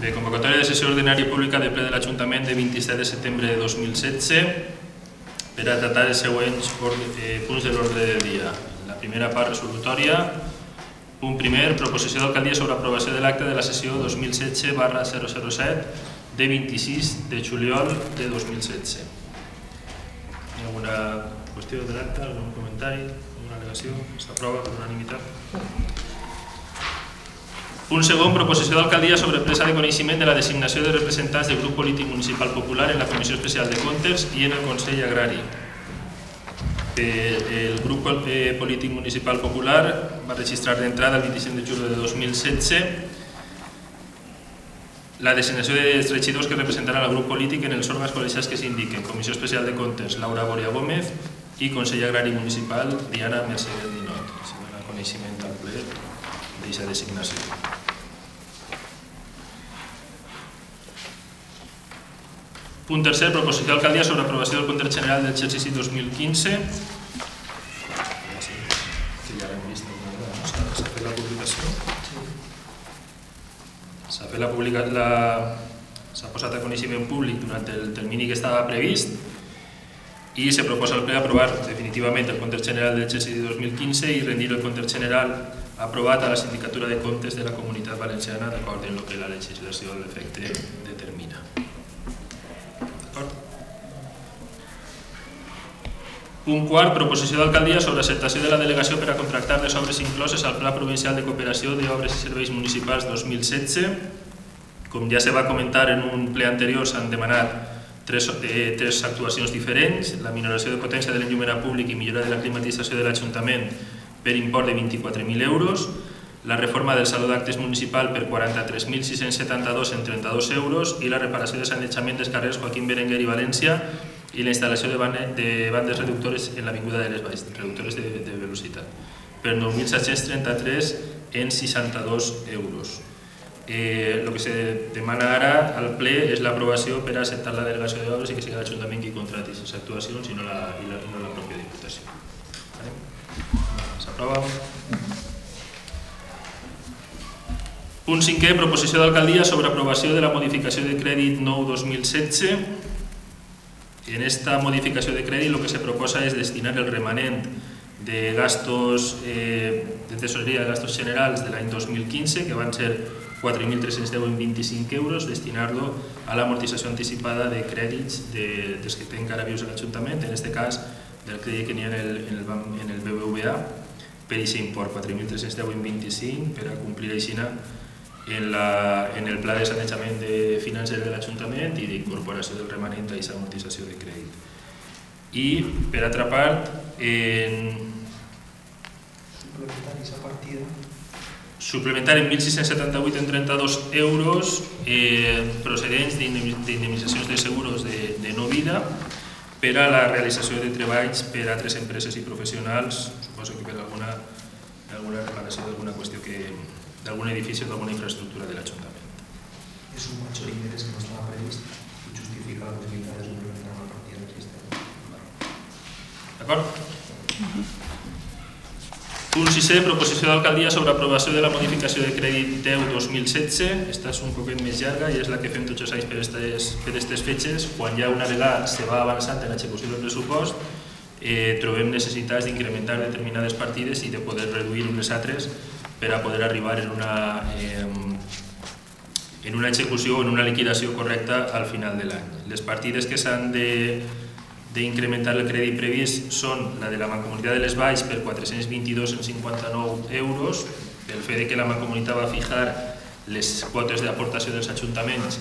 Bé, convocatòria de sessió ordinària pública de ple de l'Ajuntament de 27 de setembre de 2016 per a tratar els següents eh, punts de l'ordre del dia. La primera part resolutòria, punt primer, proposició d'alcaldia sobre aprovació de l'acte de la sessió 2016 barra 007 de 26 de juliol de 2016. Hi ha alguna qüestió de l'acte, algun comentari, alguna al·legació? S'aprova per unanimitat? Punt segon, proposició d'alcaldia sobre presa de coneixement de la designació de representants del grup polític municipal popular en la Comissió Especial de Comptes i en el Consell Agrari. El grup eh, polític municipal popular va registrar d'entrada el 25 de juny de 2016 la designació dels regidors que representaran el grup polític en els òrgans col·legiats que s'indiquen Comissió Especial de Comptes Laura Boria Gómez i Consell Agrari Municipal Diana Mercedes Dinot. Si dona coneixement al ple d'aquesta designació. Punt tercer, proposició d'alcaldia sobre aprovació del compte general del exercici 2015. Que ja l'hem vist, s'ha publicació. S'ha la s'ha posat a coneixement públic durant el termini que estava previst i se proposa al ple aprovar definitivament el compte general de l'exercici 2015 i rendir el compte general aprovat a la sindicatura de comptes de la Comunitat Valenciana d'acord amb el que la legislació a l'efecte determina. Punt quart, proposició d'alcaldia sobre acceptació de la delegació per a contractar les obres incloses al Pla Provincial de Cooperació d'Obres i Serveis Municipals 2016. Com ja se va comentar en un ple anterior, s'han demanat tres, eh, tres actuacions diferents, la minoració de potència de l'enllumenat públic i millora de la climatització de l'Ajuntament per import de 24.000 euros, la reforma del Saló d'Actes Municipal per 43.672 en 32 euros i la reparació de sanejament dels carrers Joaquim Berenguer i València i la instal·lació de, de bandes reductores en l'Avinguda de les Valls, reductores de, de velocitat, per 9.733 en 62 euros. Eh, el que se demana ara al ple és l'aprovació per acceptar la delegació d'obres i que sigui l'Ajuntament qui contrati aquestes actuacions i no la, i la, no la pròpia Diputació. Vale? S'aprova. Punt cinquè, proposició d'alcaldia sobre aprovació de la modificació de crèdit 9-2016 en esta modificació de crèdit el que se proposa és destinar el remanent de gastos eh, de tesoreria de gastos generals de l'any 2015, que van ser 4.310,25 euros, destinar-lo a l'amortització anticipada de crèdits de, dels que té encara vius l'Ajuntament, en aquest cas del crèdit que n'hi ha en el, en, el, BBVA, per aquest import, 4.310,25 per a complir aixina en, la, en el pla de sanejament de finances de l'Ajuntament i d'incorporació del remanent a aquesta amortització de crèdit. I, per altra part, en... suplementar en 1.678 en 32 euros eh, procedents d'indemnitzacions de seguros de, de no vida per a la realització de treballs per a altres empreses i professionals, suposo que per alguna, alguna reparació d'alguna qüestió que, d'algun edifici o d'alguna infraestructura de l'Ajuntament. És un major d'interès que no estava previst i justifica la possibilitat de suplementar la partida existent. D'acord? Punt 6 proposició d'alcaldia sobre aprovació de la modificació de crèdit 10-2016. Esta és un poquet més llarga i és la que fem tots els anys per aquestes fetges. Quan ja una vegada se va avançant en l'execució del pressupost, eh, trobem necessitats d'incrementar determinades partides i de poder reduir unes altres per a poder arribar en una, eh, en una execució o en una liquidació correcta al final de l'any. Les partides que s'han de d'incrementar el crèdit previst són la de la Mancomunitat de les Valls per 422,59 euros, pel fet que la Mancomunitat va fijar les quotes d'aportació dels ajuntaments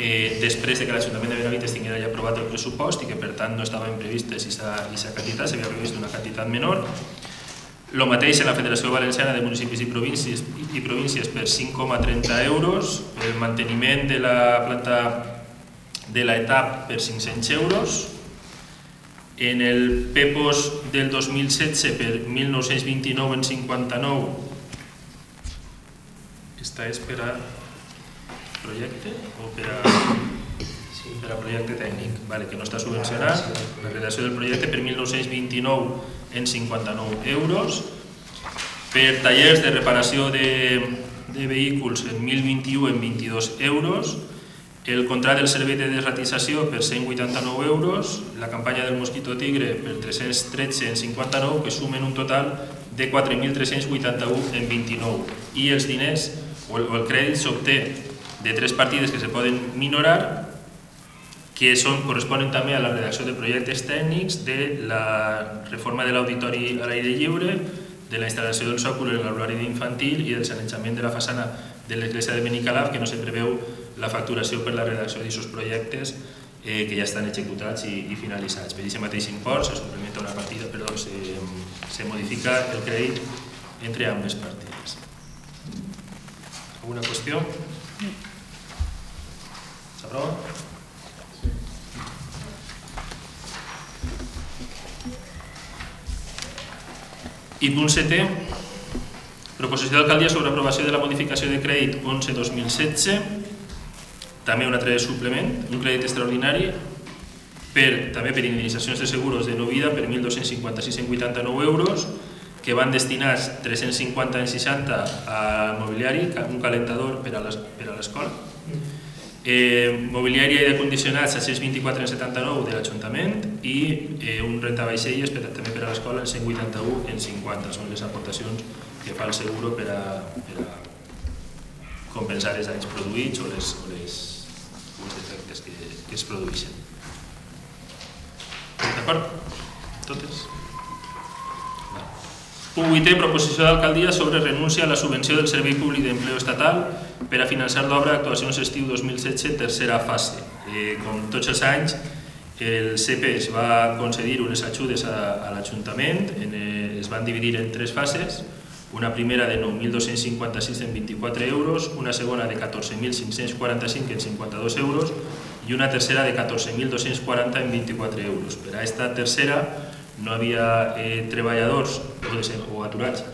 eh, després de que l'Ajuntament de Benavites tinguera ja aprovat el pressupost i que per tant no estaven previstes aquesta quantitat, s'havia previst una quantitat menor el mateix en la Federació Valenciana de Municipis i Províncies, i províncies per 5,30 euros, el manteniment de la planta de l'ETAP per 500 euros, en el PEPOS del 2016 per 1.929 en 59, esta és per a projecte o per a, per a projecte tècnic, vale, que no està subvencionat, la redacció del projecte per 1.929 en 59 euros. Per tallers de reparació de, de vehículs en 1.021 en 22 euros, el contrat del servei de desratització per 189 euros, la campanya del mosquito tigre per 313 en 59, que sumen un total de 4.381 en 29. I els diners o el, o el crèdit s'obté de tres partides que se poden minorar, que són, corresponen també a la redacció de projectes tècnics, de la reforma de l'auditori a l'aire lliure, de la instal·lació del sòcul en l'horari infantil i del sanejament de la façana de l'església de Benicalaf, que no se preveu la facturació per la redacció d'aquests projectes eh, que ja estan executats i, i finalitzats. Per aquest mateix import se suplementa una partida, però se, se modifica el crèdit entre ambes partides. Alguna qüestió? S'aprova? I punt setè, proposició d'alcaldia sobre aprovació de la modificació de crèdit 11-2016, també un altre suplement, un crèdit extraordinari per, també per indemnitzacions de seguros de no vida per 1.256,89 euros, que van destinats 350 en 60 a mobiliari, un calentador per a l'escola, eh, mobiliària i de condicionats a 624 en 79 de l'Ajuntament i eh, un rentavaixelles per, també per a l'escola en 181 en 50. Són les aportacions que fa el seguro per a, per a compensar els danys produïts o, les, o les, els defectes que, que es produeixen. D'acord? Totes? Punt 8. Proposició d'alcaldia sobre renúncia a la subvenció del Servei Públic d'Empleo Estatal per a finançar l'obra Actuacions Estiu 2016, tercera fase. Eh, com tots els anys, el CP es va concedir unes ajudes a, l'Ajuntament, eh, es van dividir en tres fases, una primera de 9.256 en 24 euros, una segona de 14.545 en 52 euros i una tercera de 14.240 en 24 euros. Per a esta tercera no havia eh, treballadors o aturats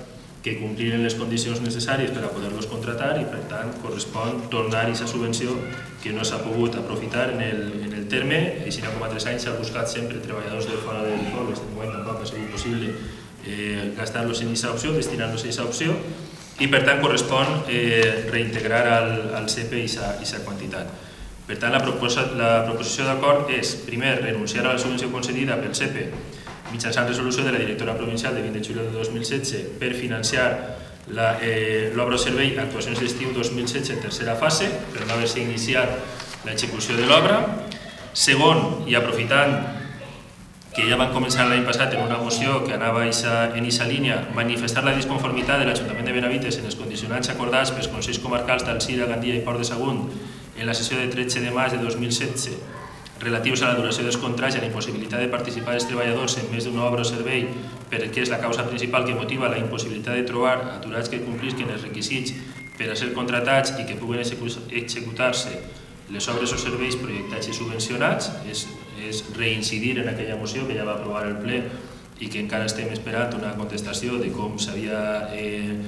que compliren les condicions necessàries per a poder-los contratar i per tant correspon tornar aquesta subvenció que no s'ha pogut aprofitar en el, en el terme, així com a tres anys s'ha buscat sempre treballadors de fora del poble, este moment tampoc ha sigut possible eh, gastar-los en aquesta opció, destinar-los a aquesta opció i per tant correspon eh, reintegrar al, al CEPE aquesta quantitat. Per tant, la, la proposició d'acord és, primer, renunciar a la subvenció concedida pel CEPE mitjançant resolució de la directora provincial de 20 de juliol de 2016 per financiar l'obra eh, o servei Actuacions d'estiu 2016 en tercera fase, per no haver-se iniciat l'execució de l'obra. Segon, i aprofitant que ja van començar l'any passat en una moció que anava en aquesta línia, manifestar la disconformitat de l'Ajuntament de Benavites en els condicionants acordats pels Consells Comarcals d'Alcira, Gandia i Port de Sagunt en la sessió de 13 de maig de 2016 relatius a la duració dels contrats i a la impossibilitat de participar els treballadors en més d'una obra o servei perquè és la causa principal que motiva la impossibilitat de trobar aturats que complisquen els requisits per a ser contratats i que puguen executar-se les obres o serveis projectats i subvencionats és, és reincidir en aquella moció que ja va aprovar el ple i que encara estem esperant una contestació de com s'havia eh,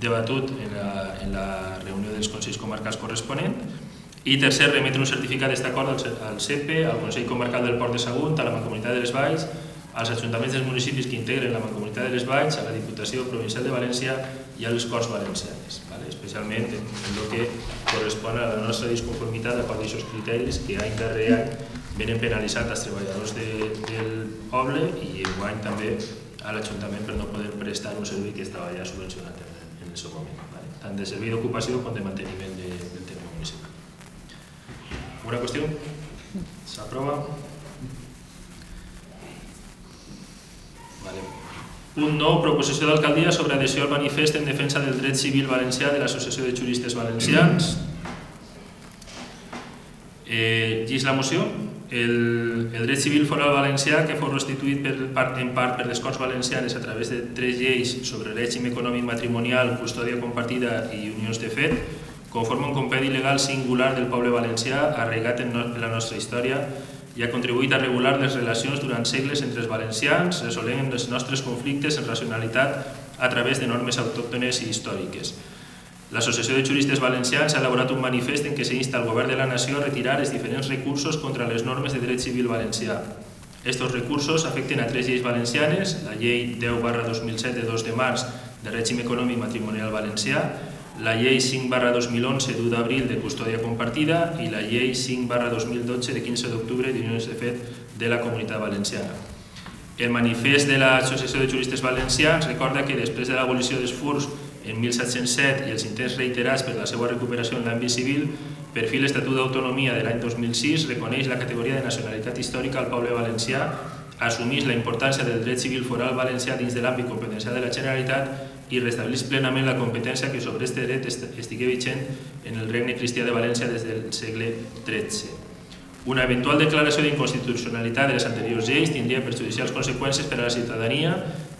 debatut en la, reunió dels Consells Comarcals corresponent i tercer, remetre un certificat d'acord al CEPE, al Consell Comarcal del Port de Sagunt, a la Mancomunitat de les Valls, als ajuntaments dels municipis que integren la Mancomunitat de les Valls, a la Diputació Provincial de València i a les Corts Valencianes, vale? especialment en, el que correspon a la nostra disconformitat d'acord d'aquests criteris que any darrere any venen penalitzant els treballadors de, del poble i enguany també a l'Ajuntament per no poder prestar un servei que estava ja subvencionat en, el seu moment, vale? tant de servei d'ocupació com de manteniment de. ¿Alguna qüestió? S'aprova. Vale. Punt 9. Proposició d'alcaldia sobre adhesió al manifest en defensa del dret civil valencià de l'Associació de Juristes Valencians. Eh, llis la moció. El, el dret civil foral valencià, que fos restituït per, en part per les Corts Valencianes a través de tres lleis sobre règim econòmic matrimonial, custòdia compartida i unions de fet, conforma un compedi legal singular del poble valencià arraigat en, la nostra història i ha contribuït a regular les relacions durant segles entre els valencians, resolent els nostres conflictes en racionalitat a través de normes autòctones i històriques. L'Associació de Juristes Valencians ha elaborat un manifest en què s'insta al Govern de la Nació a retirar els diferents recursos contra les normes de dret civil valencià. Estos recursos afecten a tres lleis valencianes, la llei 10 2007 de 2 de març de règim econòmic matrimonial valencià, la llei 5 barra 2011 d'1 d'abril de custòdia compartida i la llei 5 barra 2012 de 15 d'octubre d'unions de fet de la Comunitat Valenciana. El manifest de l'Associació de Juristes Valencians recorda que després de l'abolició dels furs en 1707 i els intents reiterats per la seva recuperació en l'àmbit civil, per fi l'Estatut d'Autonomia de l'any 2006 reconeix la categoria de nacionalitat històrica al poble valencià, assumís la importància del dret civil foral valencià dins de l'àmbit competencial de la Generalitat i restablís plenament la competència que sobre aquest dret estigui vigent en el Regne Cristià de València des del segle XIII. Una eventual declaració d'inconstitucionalitat de les anteriors lleis tindria perjudicials conseqüències per a la ciutadania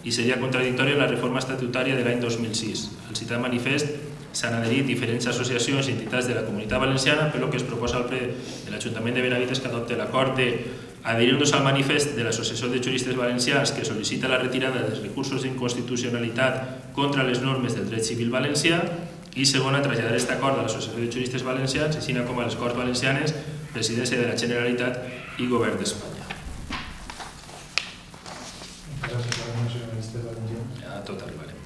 i seria contradictòria amb la reforma estatutària de l'any 2006. Al citat manifest s'han adherit diferents associacions i entitats de la comunitat valenciana, però que es proposa al ple de l'Ajuntament de Benavides que adopte l'acord d'adherir-nos al manifest de l'Associació de Juristes Valencians que sol·licita la retirada dels recursos d'inconstitucionalitat contra les normes del dret civil valencià i segona, traslladar aquest acord a l'Associació de Juristes Valencians, així com a les Corts Valencianes, Presidència de la Generalitat i Govern d'Espanya. A tot arribarem.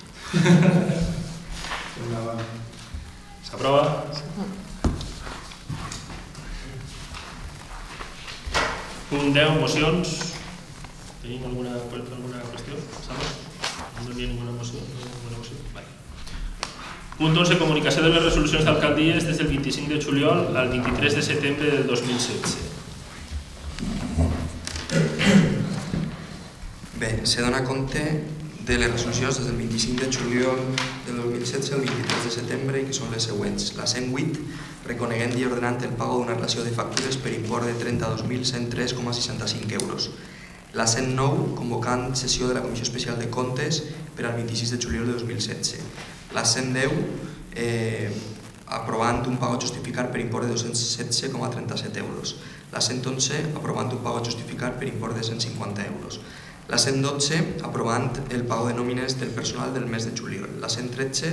S'aprova. Punt 10, mocions. Tenim alguna, alguna qüestió? No hi ha ninguna moció? Ninguna moció? Vale. Punt 11, comunicació de les resolucions d'alcaldies des del 25 de juliol al 23 de setembre del 2016. Bé, se dona compte de les resolucions des del 25 de juliol del 2016 al 23 de setembre que són les següents. La 108, reconeguent i ordenant el pago d'una relació de factures per import de 32.103,65 euros. La 109, convocant sessió de la Comissió Especial de Comptes per al 26 de juliol de 2016. La 110, eh, aprovant un pago justificat per import de 217,37 euros. La 111, aprovant un pago justificat per import de 150 euros. La 112, aprovant el pago de nòmines del personal del mes de juliol. La 113,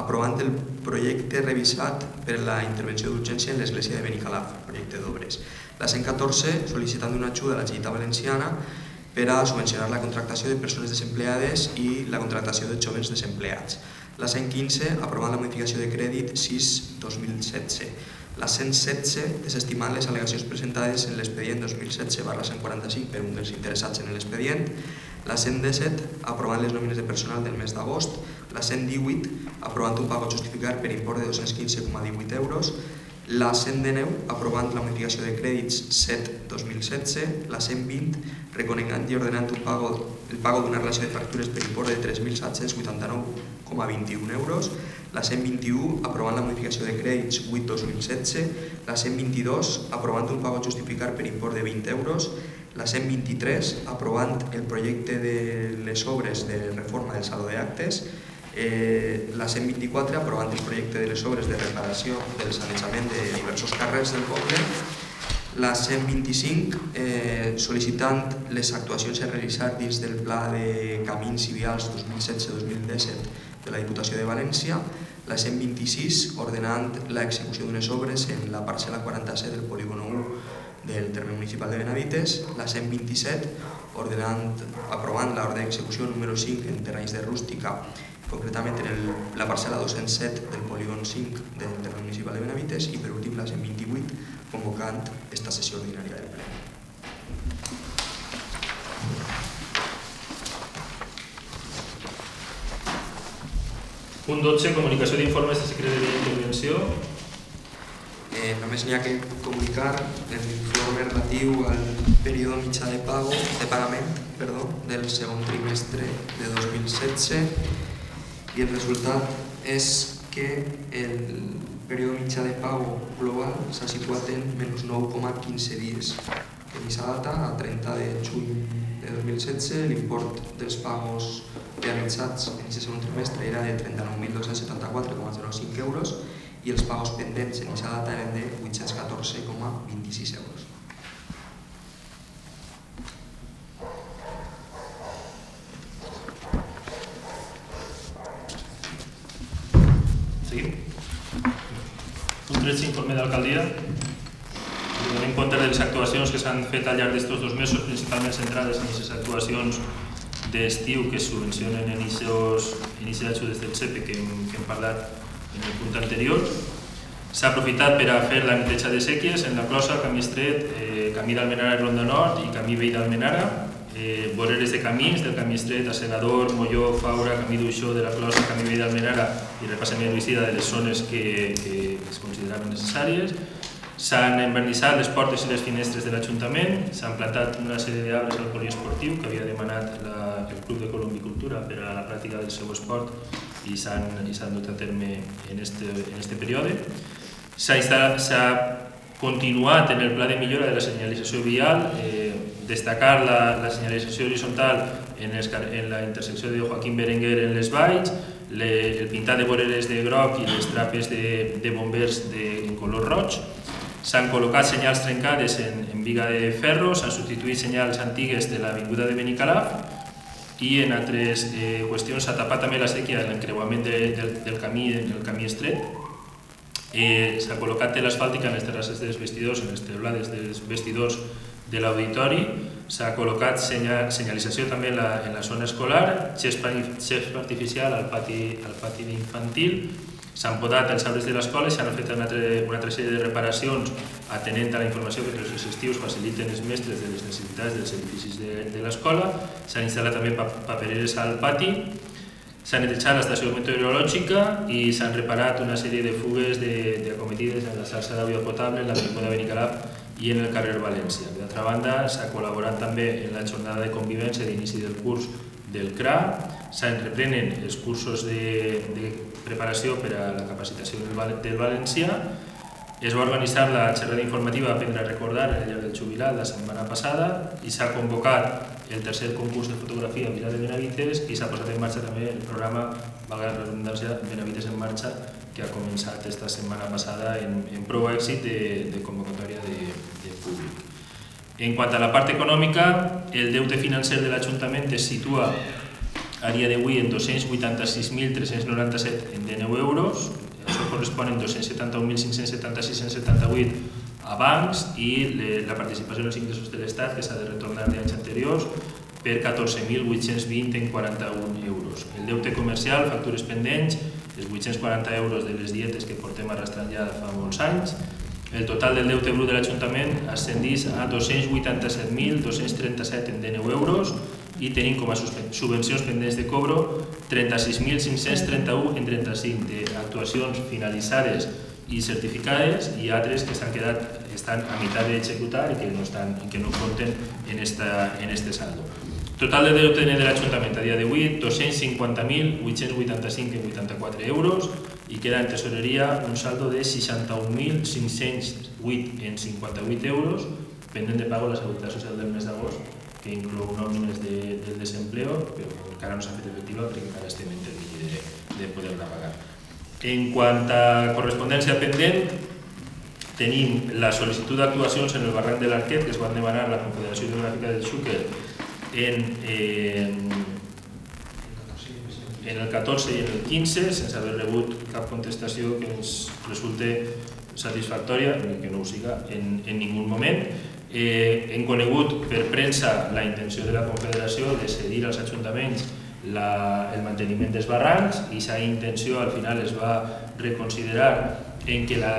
aprovant el projecte revisat per la intervenció d'urgència en l'església de Benicalaf, projecte d'obres. La 114, sol·licitant una ajuda a la Generalitat Valenciana per a subvencionar la contractació de persones desempleades i la contractació de jovens desempleats. La 115, aprovant la modificació de crèdit 6-2017 la 116, desestimant les al·legacions presentades en l'expedient 2016 barra 145 per un dels interessats en l'expedient, la 117, aprovant les nòmines de personal del mes d'agost, la 118, aprovant un pago justificat per import de 215,18 euros, la 119, aprovant la modificació de crèdits 7-2016, la 120, reconegant i ordenant un pago, el pago d'una relació de factures per import de 3.789,21 euros, la 121 aprovant la modificació de crèdits 8-2016, la 122 aprovant un pago justificat per import de 20 euros, la 123 aprovant el projecte de les obres de reforma del Saló d'Actes, eh, la 124 aprovant el projecte de les obres de reparació del sanejament de diversos carrers del poble, la 125 eh, sol·licitant les actuacions a realitzar dins del Pla de Camins i Vials 2016-2017 de la Diputació de València, la 126 ordenant l'execució d'unes obres en la parcel·la 47 del polígon 1 del terme municipal de Benavites, la 127 ordenant, aprovant l'ordre d'execució número 5 en terrenys de rústica, concretament en el, la parcel·la 207 del polígon 5 del terme municipal de Benavites i per últim la 128 convocant esta sessió ordinària del ple. Punt 12, comunicació d'informes de secretaria d'intervenció. Eh, només n'hi ha que comunicar l'informe relatiu al període mitjà de pago de pagament perdó, del segon trimestre de 2016 i el resultat és que el període mitjà de pago global s'ha situat en menys 9,15 dies. En aquesta data, a 30 de juny de 2016, l'import dels pagos realitzats en aquest segon trimestre era de 39.274,05 euros i els pagos pendents en aquesta data eren de 814,26 euros. 13, informe d'alcaldia. En compte de les actuacions que s'han fet al llarg d'aquests dos mesos, principalment centrades en aquestes actuacions d'estiu que subvencionen inicis, inicis d'ajudes del CEPE que hem, que parlat en el punt anterior. S'ha aprofitat per a fer la neteja de sèquies en la closa, camí estret, eh, camí d'Almenara i Ronda Nord i camí vell d'Almenara, eh, voreres de camins, del camí estret, Assegador, Molló, Faura, camí d'Uixó, de la closa, camí vell d'Almenara i repassament herbicida de les zones que, es consideraven necessàries. S'han envernissat les portes i les finestres de l'Ajuntament, s'han plantat una sèrie d'arbres al poliesportiu que havia demanat la, el Club de Colombicultura per a la pràctica del seu esport i s'han dut a terme en este, en este període. S'ha continuat en el pla de millora de la senyalització vial, eh, destacar la, la senyalització horitzontal en, en la intersecció de Joaquín Berenguer en les valls, el pintat de voreres de groc i les trapes de, de bombers de, color roig, S'han col·locat senyals trencades en, en viga de ferro, s'han substituït senyals antigues de l'avinguda de Benicalaf i en altres eh, qüestions s'ha tapat també la sèquia de l'encreuament de, del, del, camí, del camí estret. Eh, s'ha col·locat tela asfàltica en les terrasses dels vestidors, en les teulades dels vestidors de l'auditori, s'ha col·locat senyal, senyalització també en la, zona escolar, xesp, xesp artificial al pati, al pati infantil, S'han podat els arbres de l'escola i s'han fet una altra, una sèrie de reparacions atenent a la informació que els estius faciliten els mestres de les necessitats dels edificis de, l'escola. S'han instal·lat també papereres al pati, s'ha netejat l'estació meteorològica i s'han reparat una sèrie de fugues d'acometides en la xarxa d'aigua potable, en la de Benicalap i en el carrer València. D'altra banda, s'ha col·laborat també en la jornada de convivència d'inici del curs del CRA, s'entreprenen els cursos de, de preparació per a la capacitació del, del valencià, es va organitzar la xerrada informativa Aprendre a recordar el lloc del jubilat la setmana passada i s'ha convocat el tercer concurs de fotografia a Vila de Benavites i s'ha posat en marxa també el programa, valga la redundància, Benavites en marxa, que ha començat esta setmana passada en, en prou èxit de, de convocatòria de. En quant a la part econòmica, el deute financer de l'Ajuntament es situa a dia d'avui en 286.397 en 19 euros, això correspon en 271.576,78 a bancs i la participació en els ingressos de l'Estat que s'ha de retornar d'anys anteriors per 14.820 en 41 euros. El deute comercial, factures pendents, els 840 euros de les dietes que portem arrastrant ja fa molts anys, el total del deute brut de l'Ajuntament ascendís a 287.237 en 19 euros, i tenim com a subvencions pendents de cobro 36.531 en 35 d'actuacions finalitzades i certificades i altres que s'han quedat estan a meitat d'executar i que no, estan, que no compten en, esta, en este saldo. Total de deute de l'Ajuntament a dia d'avui 250.885 en 84 euros i queda en tesoreria un saldo de 61.508 en 58 euros pendent de pago la Seguretat Social del mes d'agost que inclou nòmines de, del desempleo, però encara no s'ha fet efectiva perquè encara estem en termini de, de poder-la pagar. En quant a correspondència pendent, tenim la sol·licitud d'actuacions en el barranc de l'Arquet, que es van demanar a la Confederació Hidrogràfica del Xúquer en, eh, en el 14 i en el 15, sense haver rebut cap contestació que ens resulte satisfactòria, que no ho siga en, en ningú moment. Eh, hem conegut per premsa la intenció de la Confederació de cedir als ajuntaments la, el manteniment dels barrancs i aquesta intenció al final es va reconsiderar en què la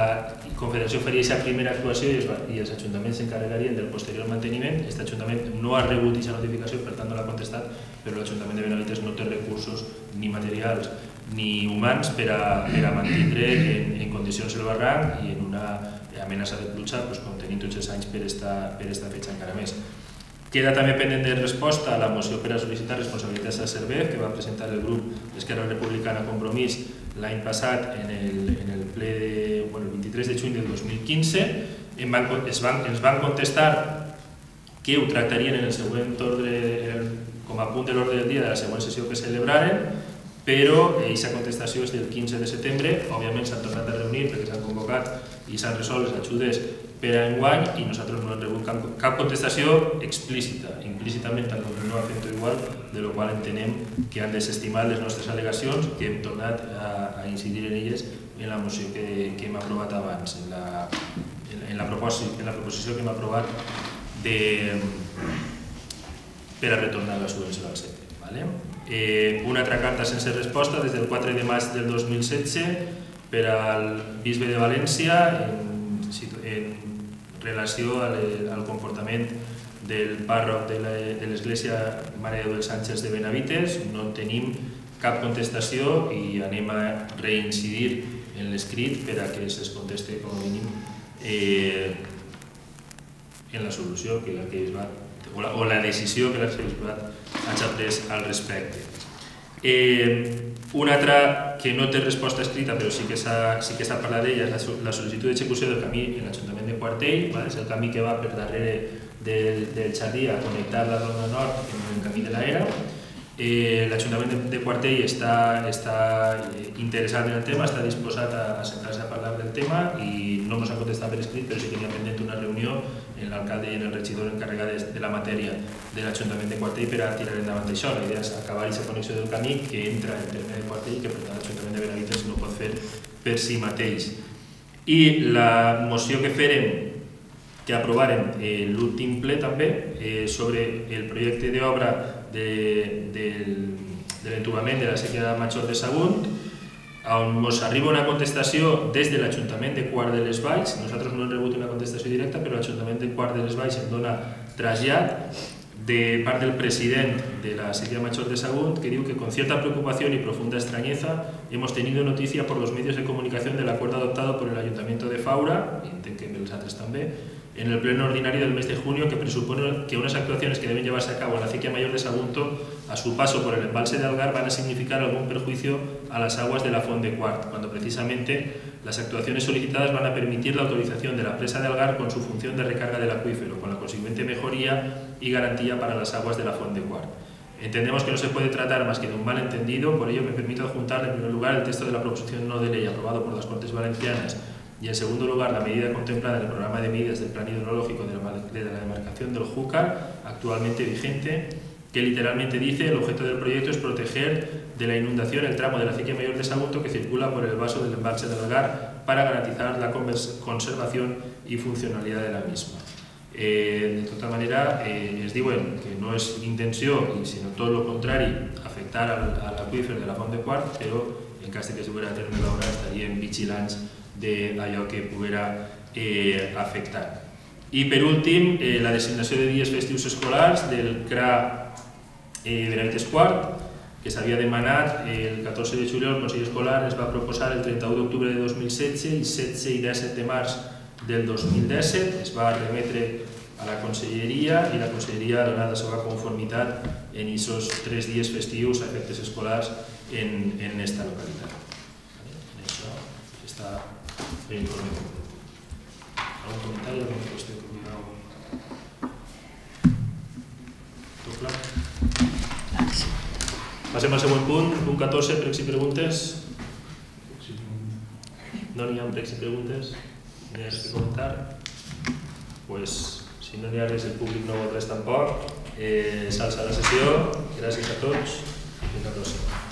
Confederació faria aquesta primera actuació i, es va, i els ajuntaments s'encarregarien del posterior manteniment. Aquest ajuntament no ha rebut aquesta notificació, per tant no l'ha contestat, però l'Ajuntament de Benavites no té recursos ni materials ni humans per a, per a mantindre en, en condicions el barranc i en una amenaça de pluja doncs, com tenim tots els anys per esta, per esta fetge encara més. Queda també pendent de resposta a la moció per a sol·licitar responsabilitats a Cervec que va presentar el grup d'Esquerra Republicana Compromís l'any passat en el, en el ple de, 23 de juny del 2015. En van, es van, ens van contestar que ho tractarien en el següent ordre, com a punt de l'ordre del dia de la següent sessió que celebraren, però aquesta contestació és del 15 de setembre, òbviament s'han tornat a reunir perquè s'han convocat i s'han resolt les ajudes per a enguany i nosaltres no hem rebut cap, contestació explícita, implícitament tant com no ha fet igual, de lo qual entenem que han desestimat les nostres al·legacions, que hem tornat a, a incidir en elles en la moció que, que hem aprovat abans, en la, en, la, en la proposició que hem aprovat de, per a retornar la subvenció al centre. Vale? Eh, una altra carta sense resposta des del 4 de maig del 2016 per al bisbe de València en, en relació al, al comportament del pàrroc de l'Església Mare de Déu Sánchez de Benavites. No tenim cap contestació i anem a reincidir en l'escrit per a que es conteste com a mínim eh, en la solució que l'arquebisbat o, la, o la decisió que l'arquebisbat ha pres al respecte. Eh, una altra que no té resposta escrita però sí que s'ha sí que parlat d'ella és la, la sol·licitud d'execució del camí en l'Ajuntament de Quartell, és el camí que va per darrere del, del Xardí a connectar la ronda nord amb el camí de l'Era Eh, L'Ajuntament de, de Quartell està, està eh, interessat en el tema, està disposat a, a sentar-se a parlar del tema i no ens ha contestat per escrit, però sí que ha pendent una reunió en l'alcalde i en el regidor encarregat de, la matèria de l'Ajuntament de Quartell per a tirar endavant això. La idea és acabar aquesta connexió del camí que entra en terme de Quartell i que per tant l'Ajuntament de Benavites no pot fer per si mateix. I la moció que farem que aprovarem eh, l'últim ple també eh, sobre el projecte d'obra de, del, de l'entubament de la sèquia major de Sagunt, on ens arriba una contestació des de l'Ajuntament de Quart de les Valls, nosaltres no hem rebut una contestació directa, però l'Ajuntament de Quart de les Valls em dona trasllat de part del president de la Sèquia Major de Sagunt, que diu que con cierta preocupación y profunda extrañeza hemos tenido noticia por los medios de comunicación del acuerdo adoptado por el Ayuntamiento de Faura, y que els altres també, en el pleno ordinario del mes de junio que presupone que unas actuaciones que deben llevarse a cabo en la acequia mayor de Sagunto a su paso por el embalse de Algar van a significar algún perjuicio a las aguas de la Font de Quart, cuando precisamente las actuaciones solicitadas van a permitir la autorización de la presa de Algar con su función de recarga del acuífero, con la consiguiente mejoría y garantía para las aguas de la Font de Quart. Entendemos que no se puede tratar más que de un malentendido, por ello me permito adjuntar en primer lugar el texto de la proposición no de ley aprobado por las Cortes Valencianas y en segundo lugar la medida contemplada en el programa de medidas del plan hidrológico de la, demarcación del Júcar, actualmente vigente, que literalmente dice el objeto del proyecto es proteger de la inundación el tramo de la acequia mayor de Sagunto que circula por el vaso del embalse del Algar para garantizar la conservación y funcionalidad de la misma. Eh, de tota manera, eh, es diuen que no és intenció, sinó tot el contrari, afectar a l'aquífer de la font de Quart, però en cas que es duguera a terme l'obra estaríem vigilants d'allò que poguera eh, afectar. I per últim, eh, la designació de dies festius escolars del CRA eh, Benavites que s'havia demanat el 14 de juliol, el Consell Escolar es va proposar el 31 d'octubre de 2016 i 16 i 17 de març del 2017 es va remetre a la Conselleria i la Conselleria ha donat la seva conformitat en aquests tres dies festius a efectes escolars en, en esta localitat. Això està Passem al següent punt, punt 14, pregs i preguntes. No n'hi ha pregs i preguntes? N'hi ha res que comentar? pues, si no n'hi ha res, el públic no vol res tampoc. Eh, S'alça la sessió. Gràcies a tots. La pròxima.